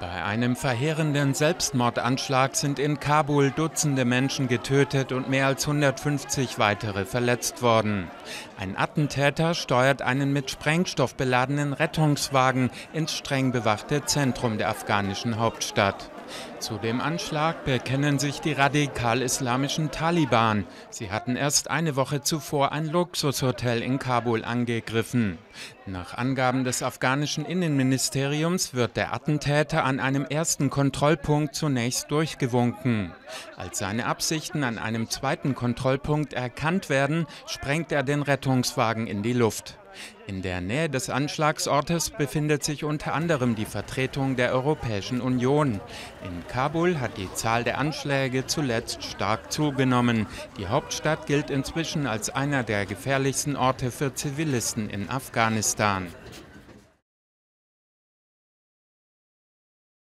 Bei einem verheerenden Selbstmordanschlag sind in Kabul Dutzende Menschen getötet und mehr als 150 weitere verletzt worden. Ein Attentäter steuert einen mit Sprengstoff beladenen Rettungswagen ins streng bewachte Zentrum der afghanischen Hauptstadt. Zu dem Anschlag bekennen sich die radikal-islamischen Taliban. Sie hatten erst eine Woche zuvor ein Luxushotel in Kabul angegriffen. Nach Angaben des afghanischen Innenministeriums wird der Attentäter an einem ersten Kontrollpunkt zunächst durchgewunken. Als seine Absichten an einem zweiten Kontrollpunkt erkannt werden, sprengt er den Rettungswagen in die Luft. In der Nähe des Anschlagsortes befindet sich unter anderem die Vertretung der Europäischen Union. In Kabul hat die Zahl der Anschläge zuletzt stark zugenommen. Die Hauptstadt gilt inzwischen als einer der gefährlichsten Orte für Zivilisten in Afghanistan.